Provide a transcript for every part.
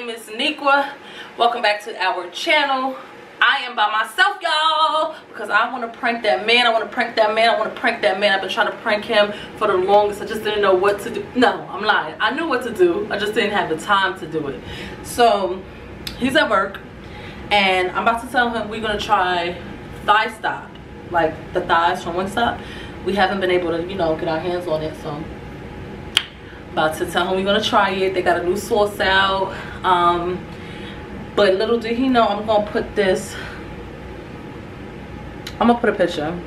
name is Nikqua. Welcome back to our channel. I am by myself, y'all, because I want to prank that man. I want to prank that man. I want to prank that man. I've been trying to prank him for the longest. I just didn't know what to do. No, I'm lying. I knew what to do. I just didn't have the time to do it. So, he's at work, and I'm about to tell him we're going to try thigh stop, like the thighs from Wingstop. We haven't been able to, you know, get our hands on it, so about to tell him we're gonna try it. They got a new sauce out. Um but little did he know i'm gonna put this i'm gonna put a picture.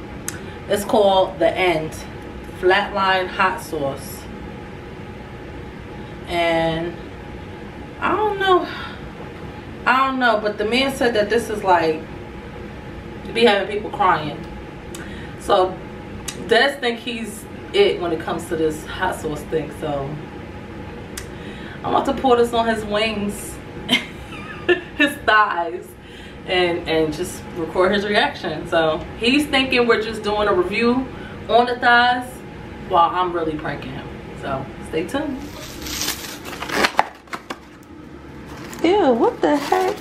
It's called the end. Flatline hot sauce. And i don't know i don't know but the man said that this is like to be having people crying. So Dez think he's it when it comes to this hot sauce thing. So I'm about to pour this on his wings, his thighs, and and just record his reaction. So he's thinking we're just doing a review on the thighs while I'm really pranking him. So stay tuned. Ew, what the heck?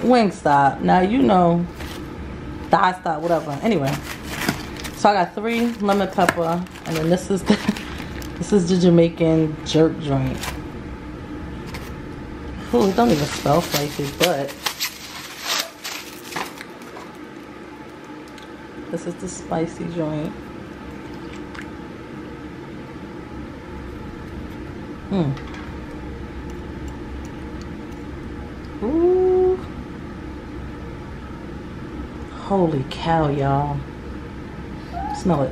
Wingstop. Now you know thigh stop, whatever. Anyway. So I got three lemon pepper, and then this is the this is the Jamaican jerk joint. Ooh, it don't even smell spicy, but this is the spicy joint. Hmm. Ooh. Holy cow, y'all. Smell it.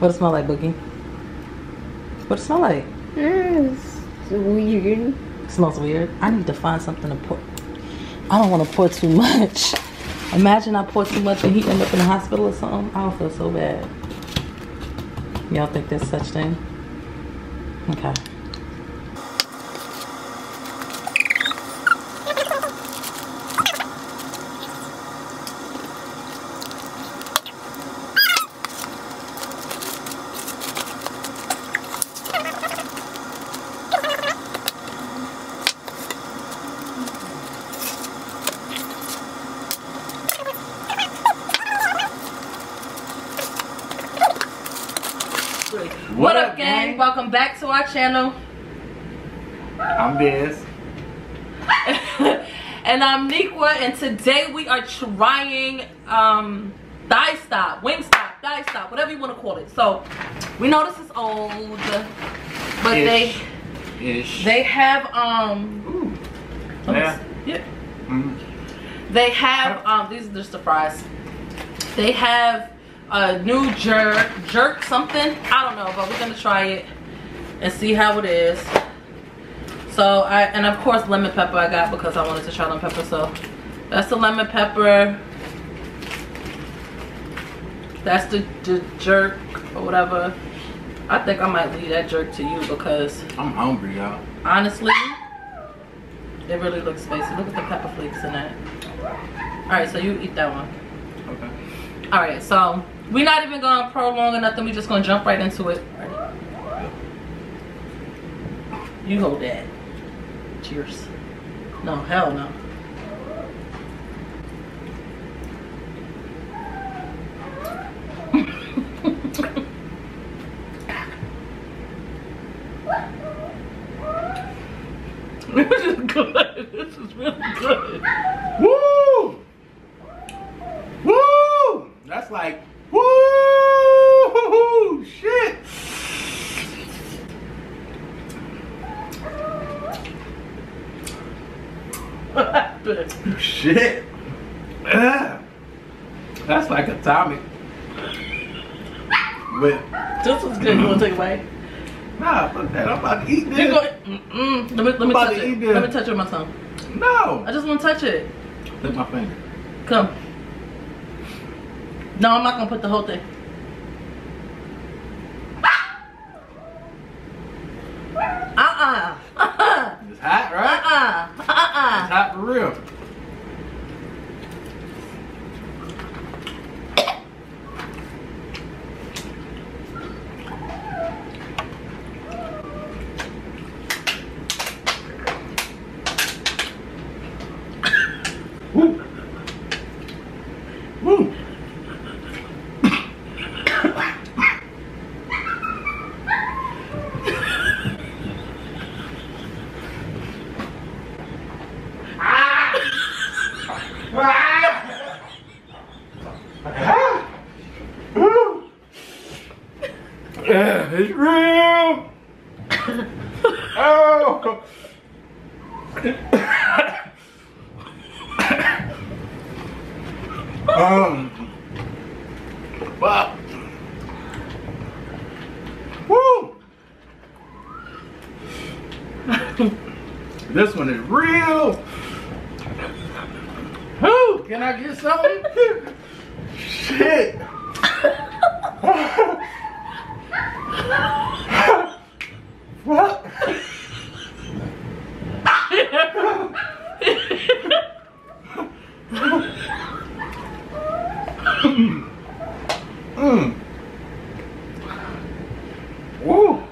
What it smell like, Boogie? What it smell like? Mm, it's weird. It smells weird. I need to find something to pour. I don't want to pour too much. Imagine I pour too much and he end up in the hospital or something. I will feel so bad. Y'all think there's such thing? Okay. What, up, gang? Welcome back to our channel. I'm Biz. and I'm Nikqua, and today we are trying um, thigh stop, Wingstop, thigh stop, whatever you want to call it. So we know this is old, but Ish. they Ish. they have um Ooh. Yeah. yeah Mm. they have um these are just the fries. They have a new jerk jerk something I don't know, but we're gonna try it and see how it is. So I and of course lemon pepper I got because I wanted to try lemon pepper. So that's the lemon pepper. That's the, the jerk or whatever. I think I might leave that jerk to you because I'm hungry, y'all. honestly, it really looks spicy. Look at the pepper flakes in that. All right, so you eat that one. Okay. All right, so we're not even gonna prolong or nothing. We're just gonna jump right into it. You hold that. Cheers. No, hell no. this is good. This is really good. Woo! Woo! That's like woo! Shit! What happened? Shit! Ah. That's like atomic. But This was good. You wanna take a bite? nah, fuck that. I'm about to eat You this. go. Mm-mm. Let me let me about touch to it. this. Let me touch it with my tongue. No. I just want to touch it. Lick my finger. Come. No, I'm not gonna put the whole thing. Woo. Woo. Yeah, it's real. oh. Um. Wow. Woo. this one is real. Who? Can I get something? Shit. what? mm. Woo.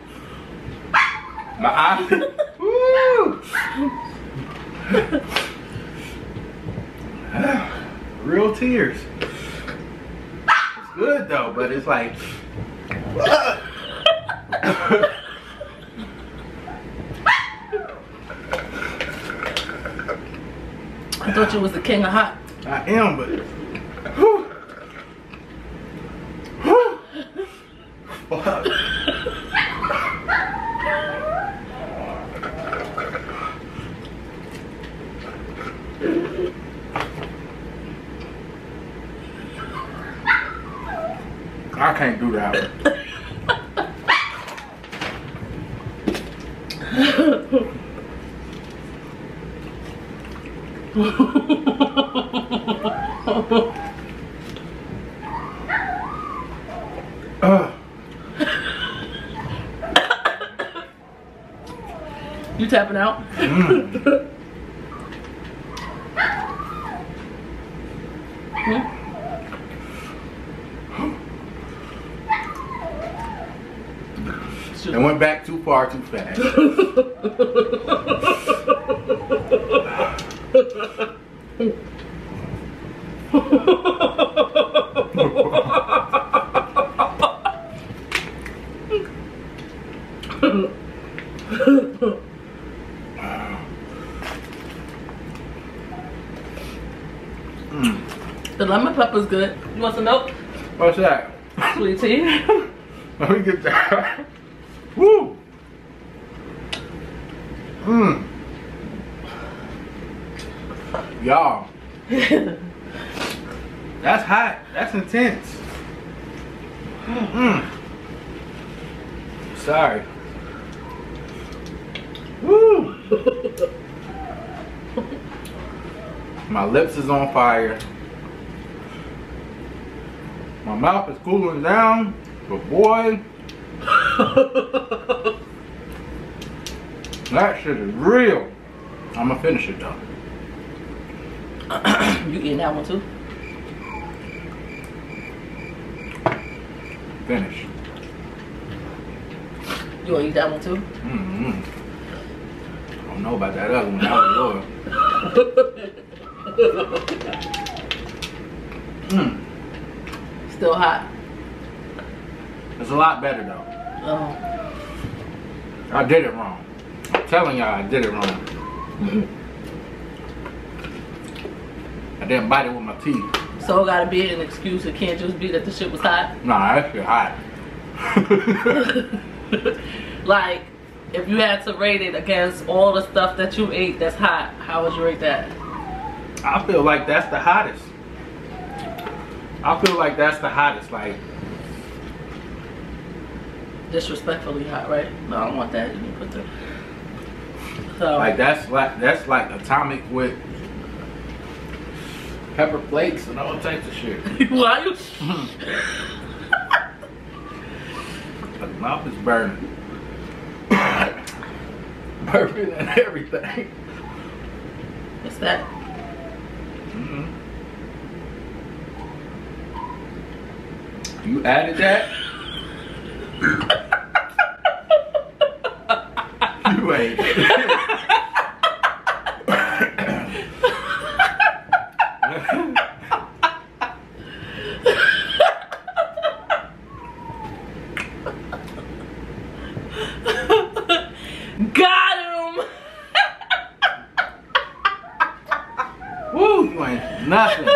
Real tears. It's good though, but it's like. I thought you was the king of hot. I am, but. Whew. Whew. Fuck. Can't do that. Ugh. You tapping out? Mm. It went back too far too fast. The lemon pepper's good. You want some milk? What's that? Sweet tea? Let me get that. Woo! Mmm. Y'all. That's hot. That's intense. Mm. Sorry. Woo! My lips is on fire. My mouth is cooling down, but boy, that shit is real. I'ma finish it though. you eating that one too? Finish. You want to eat that one too? Mm-hmm. I don't know about that other one. That was yours. Mm. Still hot. It's a lot better though. Oh. I did it wrong. I'm telling y'all I did it wrong. I didn't bite it with my teeth. So it gotta be an excuse. It can't just be that the shit was hot. Nah, that shit hot. like, if you had to rate it against all the stuff that you ate that's hot, how would you rate that? I feel like that's the hottest. I feel like that's the hottest. Like, Disrespectfully hot, right? No, I don't want that. You put the. So, like that's like that's like atomic with pepper flakes and all types of shit. why you? My mouth is burning. burning and everything. What's that? Mhm. You added that? You ain't. Got him! Woo! Woo, you ain't nothing.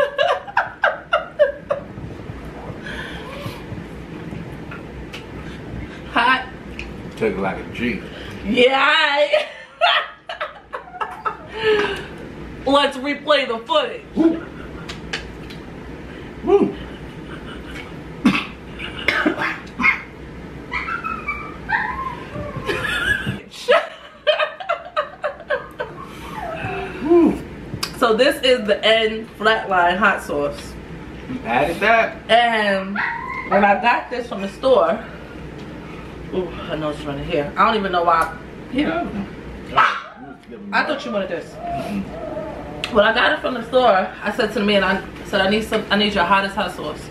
Hot. Took like a G. Yeah. Let's replay the footage. Woo. Woo. So this is the end flatline hot sauce. You added that? And when I got this from the store, ooh, I know it's running here. I don't even know why. Here. I thought you wanted this. Mm-hmm. When I got it from the store, I said to the man, I said I need some I need your hottest hot sauce.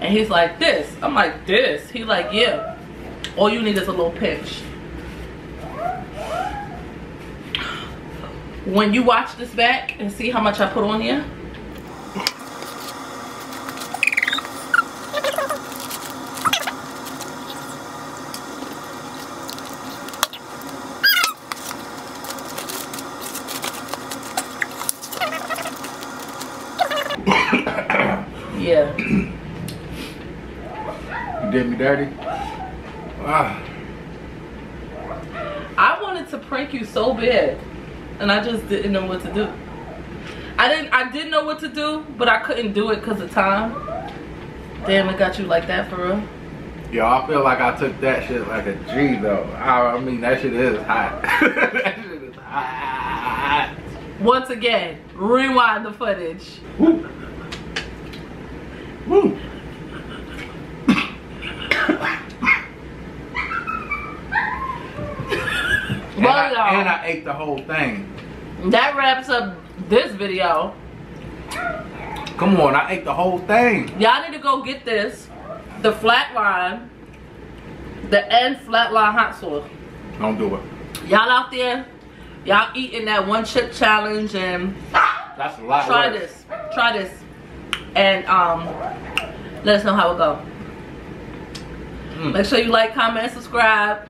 And he's like, this. I'm like, this. He's like, yeah. All you need is a little pinch. When you watch this back and see how much I put on here, yeah. You did me dirty? Ah. I wanted to prank you so bad, and I just didn't know what to do. I didn't. I didn't know what to do, but I couldn't do it because of time. Damn, it got you like that for real. Yo, I feel like I took that shit like a G though. I, I mean, that shit is hot. that shit is hot. Once again, rewind the footage. Woo. Woo. and, Well, I, and I ate the whole thing. That wraps up this video. Come on, I ate the whole thing. Y'all need to go get this, the flatline, the end flatline hot sauce. Don't do it. Y'all out there, y'all eating that one chip challenge and That's a lot try work. this try this and um let us know how it go Mm. make sure you like comment and subscribe